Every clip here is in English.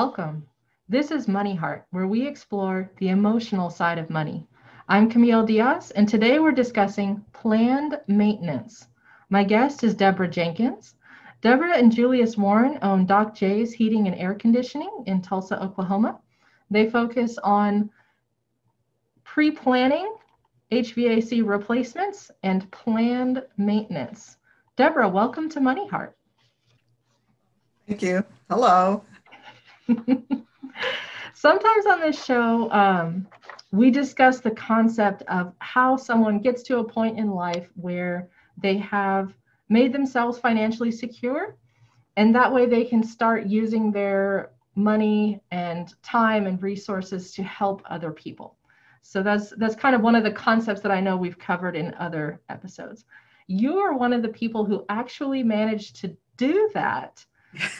Welcome. This is Money Heart, where we explore the emotional side of money. I'm Camille Diaz, and today we're discussing planned maintenance. My guest is Deborah Jenkins. Deborah and Julius Warren own Doc J's Heating and Air Conditioning in Tulsa, Oklahoma. They focus on pre planning, HVAC replacements, and planned maintenance. Deborah, welcome to Money Heart. Thank you. Hello. Sometimes on this show, um, we discuss the concept of how someone gets to a point in life where they have made themselves financially secure, and that way they can start using their money and time and resources to help other people. So that's that's kind of one of the concepts that I know we've covered in other episodes. You are one of the people who actually managed to do that.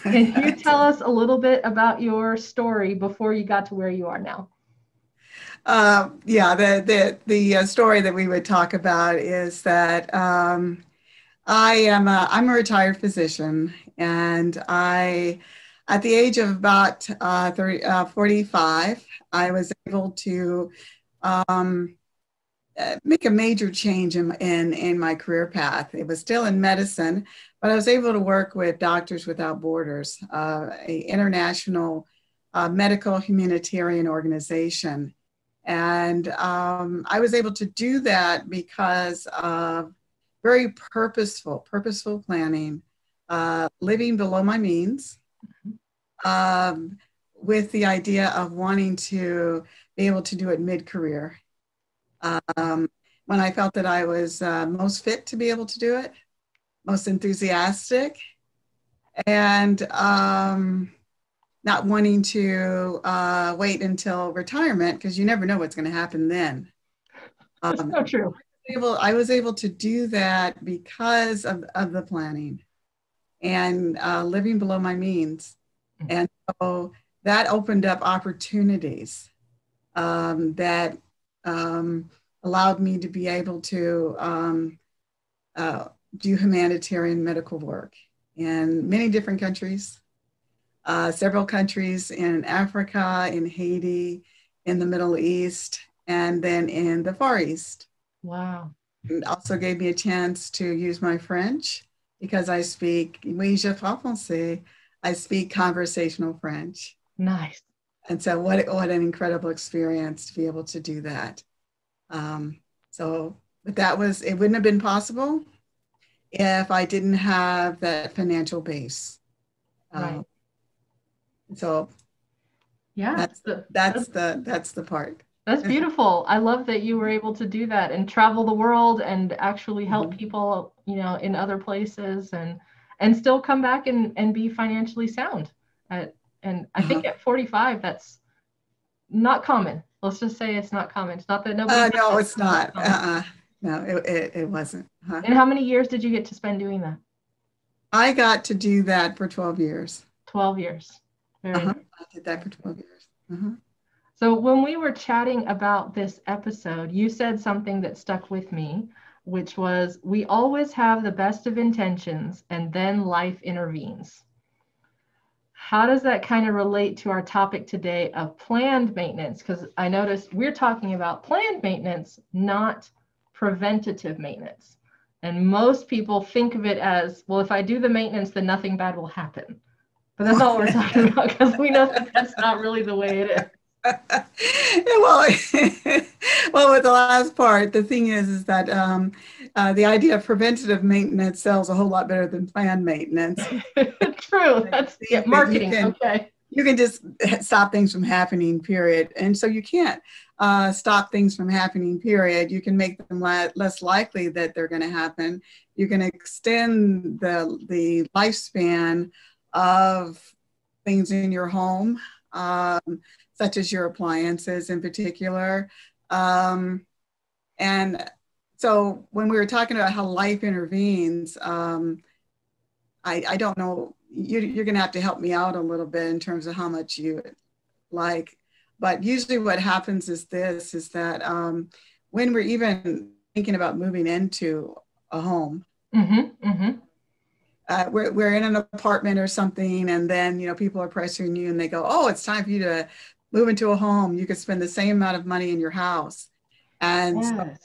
Can you tell us a little bit about your story before you got to where you are now? Uh, yeah, the the the uh, story that we would talk about is that um, I am a, I'm a retired physician, and I, at the age of about uh, 30, uh, 45, I was able to um, uh, make a major change in, in in my career path. It was still in medicine, but I was able to work with Doctors Without Borders, uh, a international uh, medical humanitarian organization and um, I was able to do that because of very purposeful, purposeful planning, uh, living below my means, um, with the idea of wanting to be able to do it mid career. Um, when I felt that I was uh, most fit to be able to do it, most enthusiastic, and um, not wanting to uh, wait until retirement because you never know what's going to happen then. That's um, so true. Able, I was able to do that because of, of the planning and uh, living below my means. Mm-hmm. And so that opened up opportunities um, that um, allowed me to be able to um, uh, do humanitarian medical work in many different countries uh, several countries in Africa, in Haiti, in the Middle East, and then in the Far East. Wow. It also gave me a chance to use my French because I speak, oui, je parle français. I speak conversational French. Nice. And so, what, what an incredible experience to be able to do that. Um, so, but that was, it wouldn't have been possible if I didn't have that financial base. Right. Um, so yeah, that's the that's, that's the that's the part. That's beautiful. I love that you were able to do that and travel the world and actually help mm-hmm. people, you know, in other places and and still come back and and be financially sound. At, and I uh-huh. think at 45, that's not common. Let's just say it's not common. It's not that nobody. Uh, no, it's not. Uh-uh. No, it, it, it wasn't. Huh? And how many years did you get to spend doing that? I got to do that for 12 years. 12 years. Uh-huh. I did that for 12 years. Uh-huh. So when we were chatting about this episode, you said something that stuck with me, which was we always have the best of intentions and then life intervenes. How does that kind of relate to our topic today of planned maintenance? Because I noticed we're talking about planned maintenance, not preventative maintenance. And most people think of it as well, if I do the maintenance, then nothing bad will happen. But that's all we're talking about because we know that that's not really the way it is. well, well, with the last part, the thing is, is that um, uh, the idea of preventative maintenance sells a whole lot better than planned maintenance. True, that's yeah, marketing. Can, okay, you can just stop things from happening. Period. And so you can't uh, stop things from happening. Period. You can make them less likely that they're going to happen. You can extend the the lifespan of things in your home, um, such as your appliances in particular. Um, and so when we were talking about how life intervenes, um, I, I, don't know, you, you're going to have to help me out a little bit in terms of how much you like. But usually what happens is this, is that um, when we're even thinking about moving into a home, mm-hmm, mm-hmm uh, we're, we're in an apartment or something and then you know people are pressuring you and they go oh it's time for you to move into a home you could spend the same amount of money in your house and yes. so,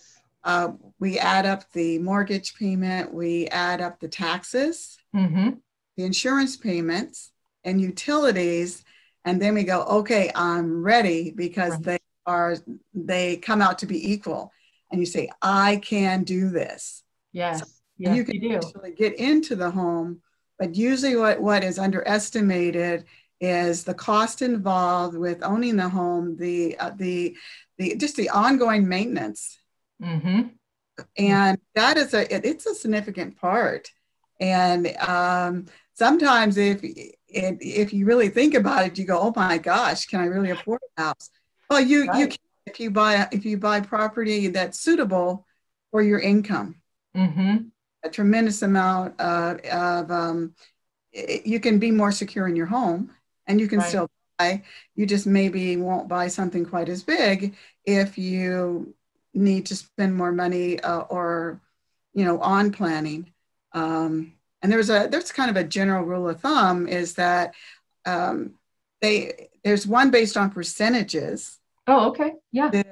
uh, we add up the mortgage payment we add up the taxes mm-hmm. The insurance payments and utilities and then we go okay i'm ready because right. they are they come out to be equal and you say i can do this yes so Yes, you can you actually get into the home, but usually what, what is underestimated is the cost involved with owning the home, the uh, the the just the ongoing maintenance, mm-hmm. and that is a it, it's a significant part. And um, sometimes if if you really think about it, you go, oh my gosh, can I really afford a house? Well, you right. you can if you buy if you buy property that's suitable for your income. Mm-hmm a tremendous amount of, of um, you can be more secure in your home and you can right. still buy. You just maybe won't buy something quite as big if you need to spend more money uh, or, you know, on planning. Um, and there's a there's kind of a general rule of thumb is that um, they there's one based on percentages. Oh, okay, yeah.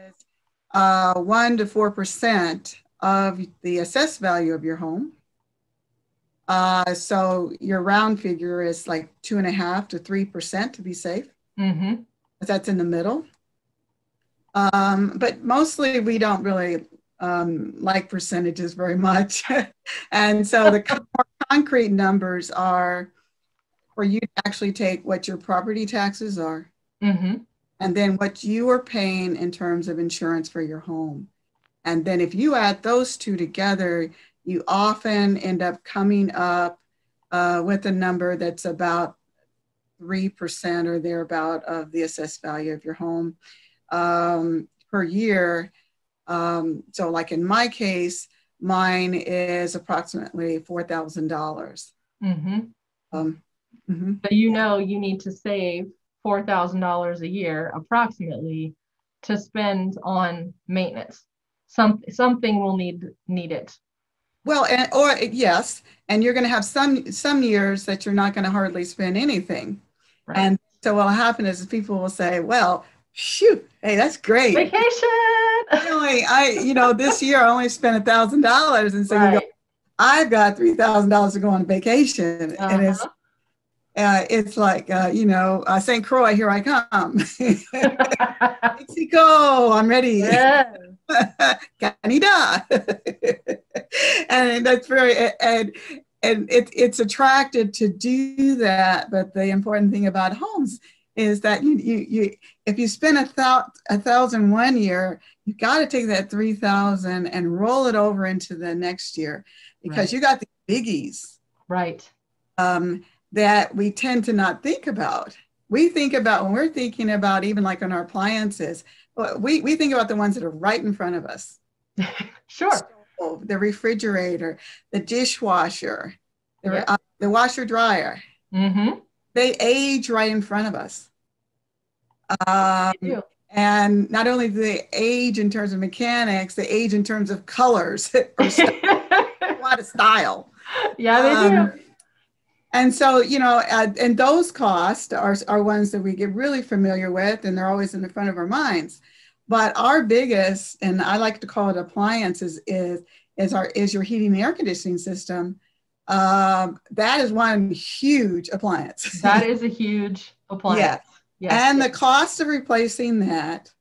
Uh, one to four percent of the assessed value of your home. Uh, so your round figure is like two and a half to three percent to be safe. Mm-hmm. That's in the middle. Um, but mostly we don't really um, like percentages very much, and so the more concrete numbers are for you to actually take what your property taxes are, mm-hmm. and then what you are paying in terms of insurance for your home. And then if you add those two together, you often end up coming up uh, with a number that's about 3% or thereabout of the assessed value of your home um, per year. Um, so, like in my case, mine is approximately $4,000. Mm-hmm. Um, mm-hmm. So, you know, you need to save $4,000 a year approximately to spend on maintenance some something will need need it well and or yes and you're going to have some some years that you're not going to hardly spend anything right. and so what'll happen is people will say well shoot hey that's great vacation only i you know this year i only spent a thousand dollars and so right. you go i've got three thousand dollars to go on vacation uh-huh. and it's uh-huh. uh, it's like uh, you know uh, St. Croix, here I come. Mexico, I'm ready. Yeah. Canada. and that's very, and, and it, it's attracted to do that. But the important thing about homes is that you, you, you if you spend a, thou, a thousand one year, you've got to take that 3000 and roll it over into the next year because right. you got the biggies. Right. Um, that we tend to not think about. We think about when we're thinking about even like on our appliances, we, we think about the ones that are right in front of us. sure. Stove, the refrigerator, the dishwasher, the, uh, the washer dryer. Mm-hmm. They age right in front of us. Um, and not only do they age in terms of mechanics, they age in terms of colors or a lot of style. Yeah, they um, do. And so, you know, uh, and those costs are, are ones that we get really familiar with, and they're always in the front of our minds. But our biggest, and I like to call it appliances, is is our is your heating and air conditioning system. Um, that is one huge appliance. That is a huge appliance. yes. Yes. And the cost of replacing that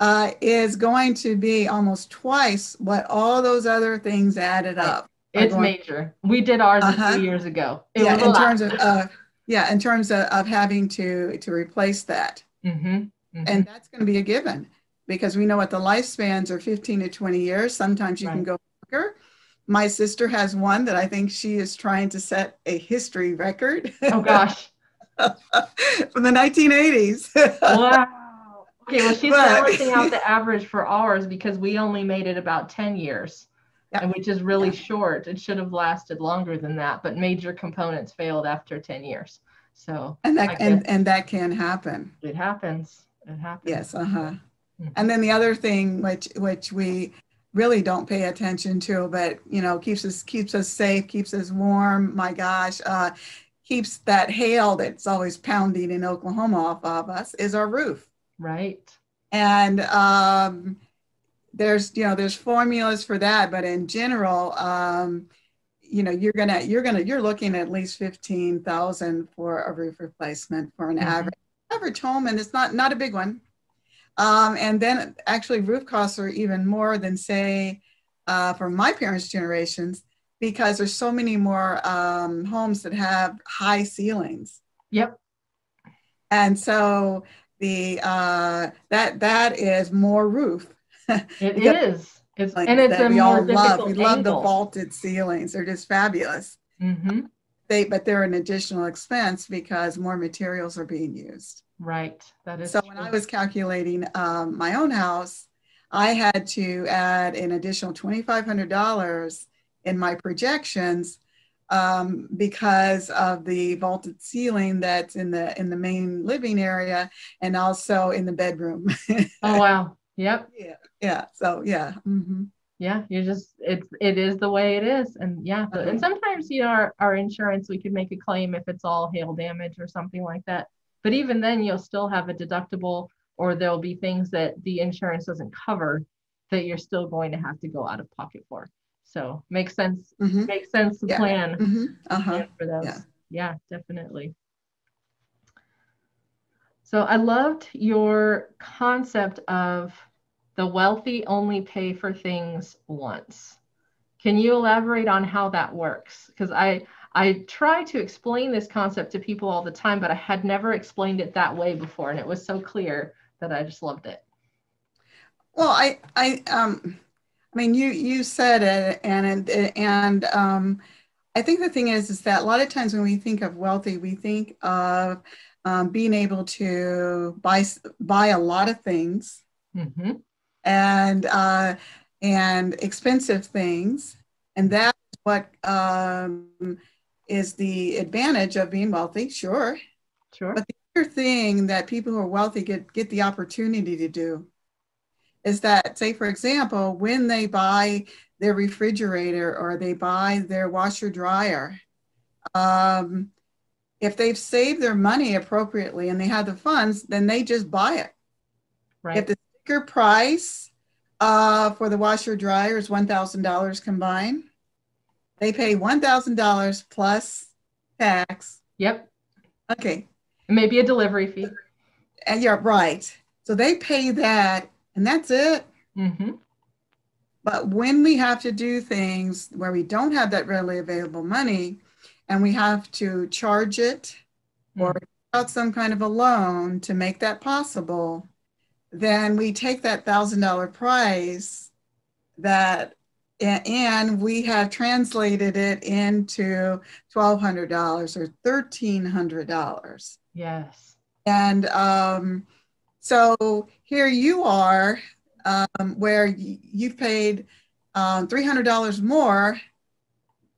uh, is going to be almost twice what all those other things added up. It's going, major. We did ours uh-huh. a few years ago. It yeah, in terms of uh, yeah, in terms of, of having to to replace that. Mm-hmm. Mm-hmm. And that's going to be a given because we know what the lifespans are 15 to 20 years. Sometimes you right. can go longer. My sister has one that I think she is trying to set a history record. Oh gosh. From the 1980s. wow. Okay, well she's balancing out the average for ours because we only made it about 10 years yeah. and which is really yeah. short. It should have lasted longer than that, but major components failed after 10 years. So and that and, and that can happen. It happens. It happens. Yes, uh-huh. Mm-hmm. And then the other thing which which we really don't pay attention to, but you know, keeps us keeps us safe, keeps us warm. My gosh, uh, keeps that hail that's always pounding in Oklahoma off of us is our roof. Right. And um, there's you know there's formulas for that, but in general, um, you know you're gonna you're gonna you're looking at least fifteen thousand for a roof replacement for an mm-hmm. average average home, and it's not not a big one. Um, and then actually roof costs are even more than say uh, for my parents' generations because there's so many more um, homes that have high ceilings. Yep. And so the uh, that that is more roof. It is. It's, like and it's a we more all love. We angle. love the vaulted ceilings. They're just fabulous. Mm-hmm. They, but they're an additional expense because more materials are being used. Right. That is so. True. When I was calculating um, my own house, I had to add an additional twenty five hundred dollars in my projections um, because of the vaulted ceiling that's in the in the main living area and also in the bedroom. oh wow! Yep. Yeah. Yeah. So yeah. Mm-hmm. Yeah. You just it's it is the way it is, and yeah. and uh-huh. sometimes you know our, our insurance we could make a claim if it's all hail damage or something like that but even then, you'll still have a deductible, or there'll be things that the insurance doesn't cover that you're still going to have to go out of pocket for. So makes sense. Mm-hmm. Makes sense to yeah. plan, mm-hmm. uh-huh. for those. Yeah. yeah, definitely. So I loved your concept of the wealthy only pay for things once. Can you elaborate on how that works? Because I I try to explain this concept to people all the time, but I had never explained it that way before, and it was so clear that I just loved it. Well, I, I, um, I mean, you you said it, and and um, I think the thing is, is that a lot of times when we think of wealthy, we think of um, being able to buy buy a lot of things, mm-hmm. and uh, and expensive things, and that's what um, is the advantage of being wealthy, sure. Sure. But the other thing that people who are wealthy get, get the opportunity to do is that, say, for example, when they buy their refrigerator or they buy their washer dryer, um, if they've saved their money appropriately and they have the funds, then they just buy it. Right. If the sticker price uh, for the washer dryer is $1,000 combined, they pay $1,000 plus tax. Yep. Okay. Maybe a delivery fee. And you're right. So they pay that and that's it. Mm-hmm. But when we have to do things where we don't have that readily available money and we have to charge it mm-hmm. or out some kind of a loan to make that possible, then we take that thousand dollar price that and we have translated it into $1,200 or $1,300. Yes. And um, so here you are, um, where you've paid um, $300 more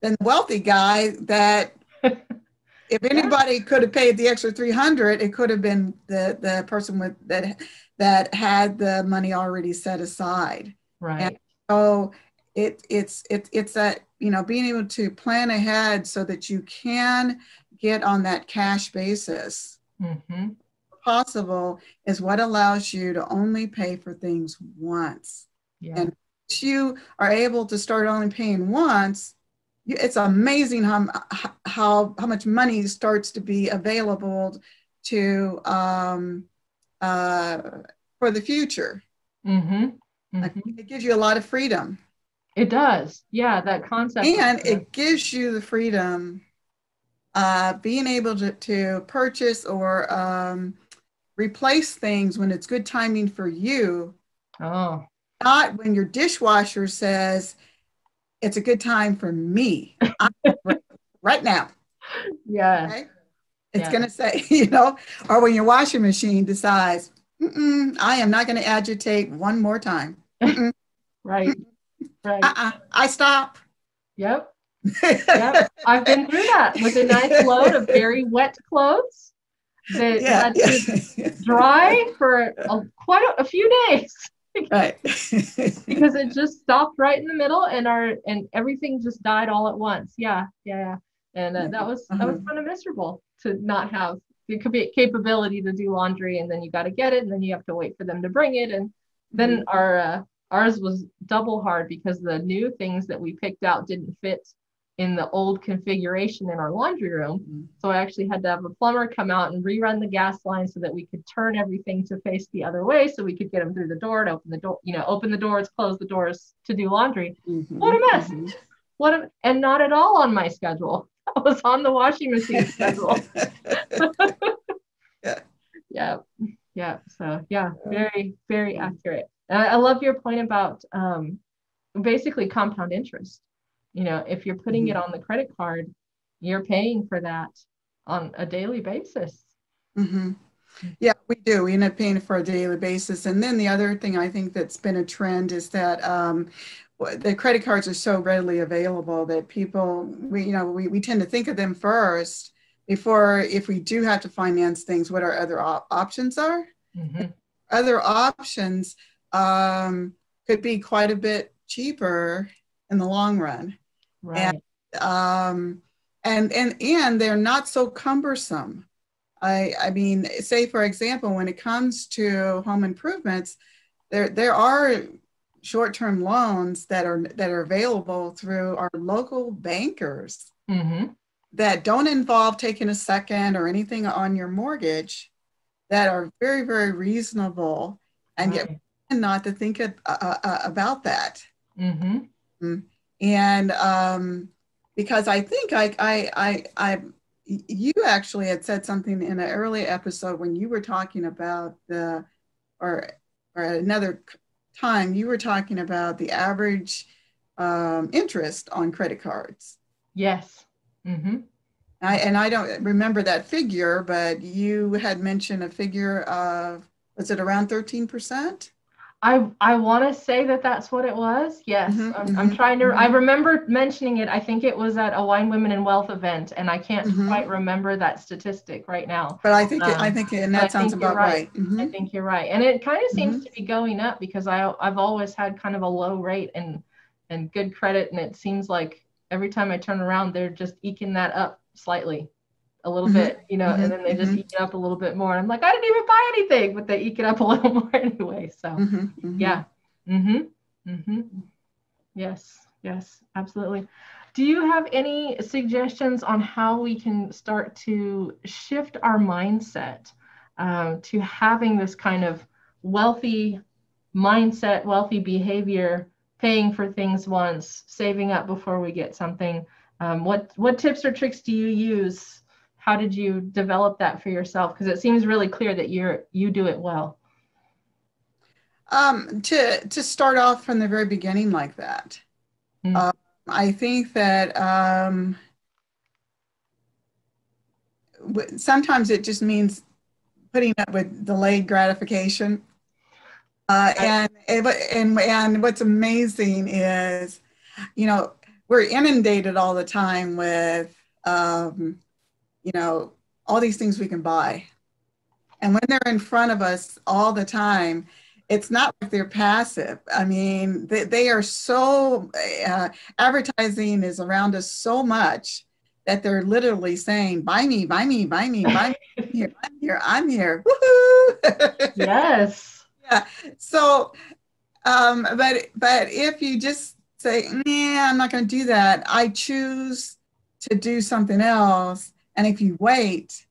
than the wealthy guy that if anybody could have paid the extra 300 it could have been the, the person with that that had the money already set aside. Right. And so it it's it, it's that you know being able to plan ahead so that you can get on that cash basis. Mm-hmm. Possible is what allows you to only pay for things once yeah. and you are able to start only paying once it's amazing how, how how much money starts to be available to um, uh, for the future mm-hmm. Mm-hmm. it gives you a lot of freedom it does. Yeah, that concept. And it gives you the freedom, uh, being able to, to purchase or um, replace things when it's good timing for you. Oh. Not when your dishwasher says, it's a good time for me right now. Yeah. Okay? It's yeah. going to say, you know, or when your washing machine decides, I am not going to agitate one more time. right. Right. Uh-uh. I stop. Yep. yep. I've been through that with a nice load of very wet clothes that yeah, had to dry for a, quite a, a, few days. right. because it just stopped right in the middle and our and everything just died all at once. Yeah, yeah, yeah. And uh, that was that was Uh-huh. kind of miserable to not have the capa- capability to do laundry and then you got to get it and then you have to wait for them to bring it and then our uh, ours was double hard because the new things that we picked out didn't fit in the old configuration in our laundry room. Mhm. So I actually had to have a plumber come out and rerun the gas line so that we could turn everything to face the other way so we could get them through the door and open the door, you know, open the doors, close the doors to do laundry. Mhm. What a mess. Mhm. What a, and not at all on my schedule. I was on the washing machine schedule. Yeah. Yeah. Yeah. So yeah, very, very accurate. And I, I love your point about um, basically compound interest. You know, if you're putting it on the credit card, you're paying for that on a daily basis. Mhm. Yeah, we do. We end up paying for a daily basis. And then the other thing I think that's been a trend is that um, the credit cards are so readily available that people, we, you know, we, we tend to think of them first before if we do have to finance things, what our other op- options are. Mhm. Other options um, could be quite a bit cheaper in the long run. Right. um, and and and they're not so cumbersome. I I mean, say for example, when it comes to home improvements, there there are short-term loans that are that are available through our local bankers hmm that don't involve taking a second or anything on your mortgage that are very very reasonable and yet not to think of, uh, uh, about that. Hmm and um, because I think I, I, I, I, you actually had said something in an early episode when you were talking about the, or, or at another time you were talking about the average um, interest on credit cards. Yes. hmm I, and I don't remember that figure, but you had mentioned a figure of, was it around 13%? I I want to say that that's what it was. Yes, Mhm, I'm, I'm mhm, trying to. I mhm. remember mentioning it. I think it was at a Wine Women and Wealth event, and I can't Mhm. quite remember that statistic right now. But I think, it, I Um, think, and but I that sounds about right. right. I think you're right, and it kind of seems Mm-hmm. to be going up because I I've always had kind of a low rate and and good credit, and it seems like every time I turn around, they're just eking that up slightly, a little Mhm, bit, you know, mhm, and then they just mhm. eke it up a little bit more. And I'm like, I didn't even buy anything, but they eke it up a little more anyway. So. Mhm, mhm. Yeah. Mm-hmm. Mm-hmm. Yes. Yes. Absolutely. Do you have any suggestions on how we can start to shift our mindset um, to having this kind of wealthy mindset, wealthy behavior, paying for things once, saving up before we get something? Um, what what tips or tricks do you use? How did you develop that for yourself? Because it seems really clear that you're you do it well. Um, to to start off from the very beginning like that, Mm. um, I think that um, sometimes it just means putting up with delayed gratification. Uh, and, and and and what's amazing is, you know, we're inundated all the time with, um, you know, all these things we can buy, and when they're in front of us all the time, it's not like they're passive. I mean, they, they are so, uh, advertising is around us so much that they're literally saying, buy me, buy me, buy me, buy me. I'm here, I'm here, I'm here. Woohoo! Yes. Yeah. So, um, but, but if you just say, nah, I'm not going to do that, I choose to do something else. And if you wait,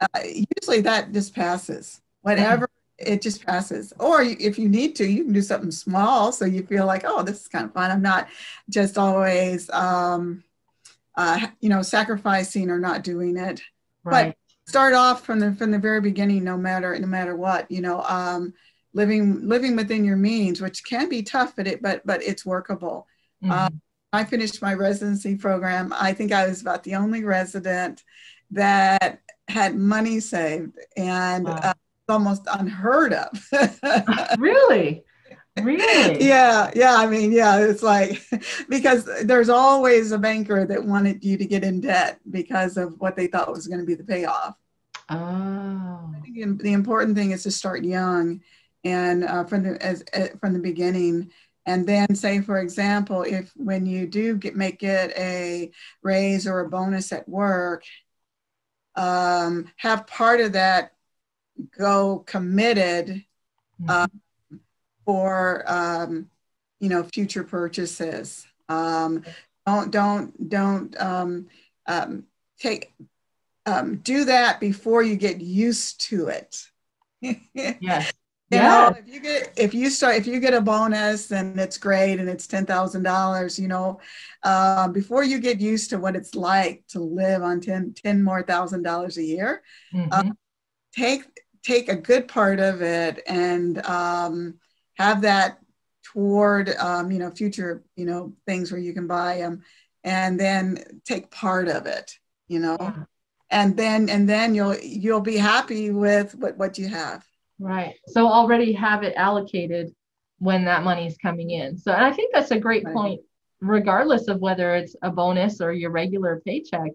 uh, usually that just passes. Whatever it just passes. Or if you need to, you can do something small so you feel like, oh, this is kind of fun. I'm not just always, um, uh, you know, sacrificing or not doing it. Right. Start off from the from the very beginning, no matter no matter what. You know, um, living living within your means, which can be tough, but it but but it's workable. Uh, Mhm. I finished my residency program. I think I was about the only resident that had money saved, and Wow. uh, almost unheard of. really? Really? yeah, yeah. I mean, yeah, it's like because there's always a banker that wanted you to get in debt because of what they thought was going to be the payoff. Oh. I think the- important thing is to start young and uh, from the as, uh, from the beginning and then say for example if when you do get make it a raise or a bonus at work um, have part of that go committed uh, mm-hmm. for um, you know future purchases. Um, don't don't don't um, um, take um, do that before you get used to it. Yes yeah. know, if you get if you start if you get a bonus and it's great and it's ten thousand dollars, you know, uh, before you get used to what it's like to live on 10, 10 more thousand dollars a year, mm-hmm. uh, take take a good part of it and um, have that toward um, you know future you know things where you can buy them, and then take part of it, you know, yeah. and then and then you'll you'll be happy with what what you have. Right. So already have it allocated when that money is coming in. So and I think that's a great right. point, regardless of whether it's a bonus or your regular paycheck,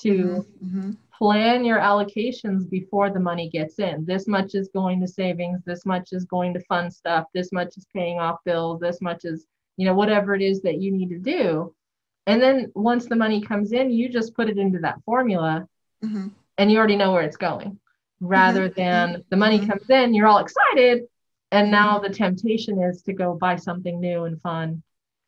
to mm-hmm. mm-hmm. plan your allocations before the money gets in. This much is going to savings, this much is going to fun stuff, this much is paying off bills, this much is, you know, whatever it is that you need to do. And then once the money comes in, you just put it into that formula mm-hmm. and you already know where it's going rather mm-hmm. than the money mm-hmm. comes in, you're all excited. And now the temptation is to go buy something new and fun.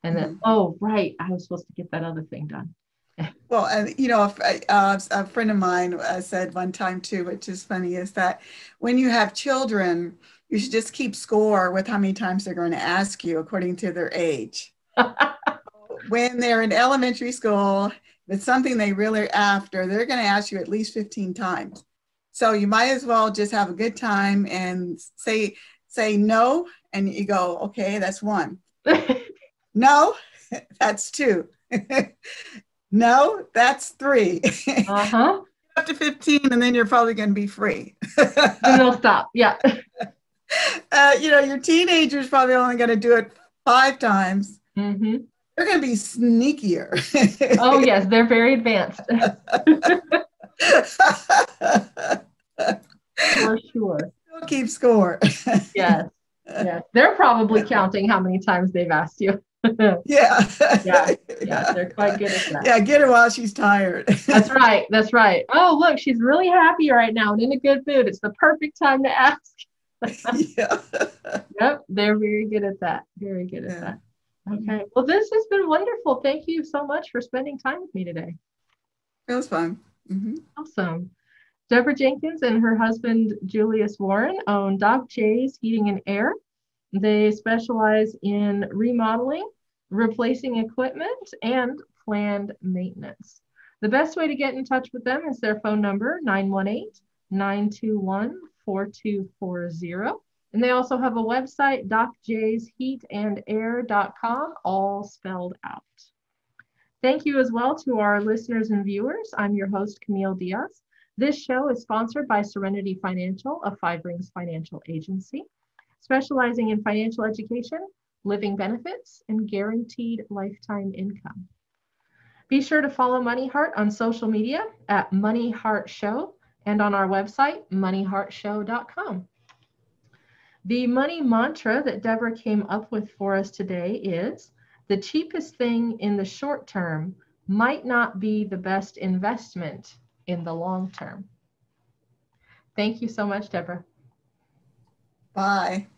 And then, mm-hmm. oh, right, I was supposed to get that other thing done. well, and you know, uh, a friend of mine uh, said one time too, which is funny, is that when you have children, you should just keep score with how many times they're going to ask you according to their age. when they're in elementary school, if it's something they really after, they're going to ask you at least 15 times. So you might as well just have a good time and say say no, and you go, okay, that's one. no, that's two. no, that's three. Uh-huh. Up to 15, and then you're probably going to be free. and they'll stop. Yeah. Uh, you know, your teenager's probably only going to do it five times. Mm-hmm. They're going to be sneakier. oh, yes, they're very advanced. For sure. Still keep score. yes. Yes. They're probably counting how many times they've asked you. yeah. yeah. Yeah. They're quite good at that. Yeah. Get her while she's tired. that's right. That's right. Oh, look, she's really happy right now and in a good mood. It's the perfect time to ask. yeah. Yep. They're very good at that. Very good at yeah. that. Okay. Well, this has been wonderful. Thank you so much for spending time with me today. It was fun. Mm-hmm. Awesome. Deborah Jenkins and her husband Julius Warren own Doc J's Heating and Air. They specialize in remodeling, replacing equipment, and planned maintenance. The best way to get in touch with them is their phone number 918 921 4240. And they also have a website, docjsheatandair.com, all spelled out. Thank you as well to our listeners and viewers. I'm your host, Camille Diaz. This show is sponsored by Serenity Financial, a Five Rings financial agency, specializing in financial education, living benefits, and guaranteed lifetime income. Be sure to follow Money Heart on social media at Money Heart Show and on our website, moneyheartshow.com. The money mantra that Deborah came up with for us today is the cheapest thing in the short term might not be the best investment in the long term. Thank you so much, Deborah. Bye.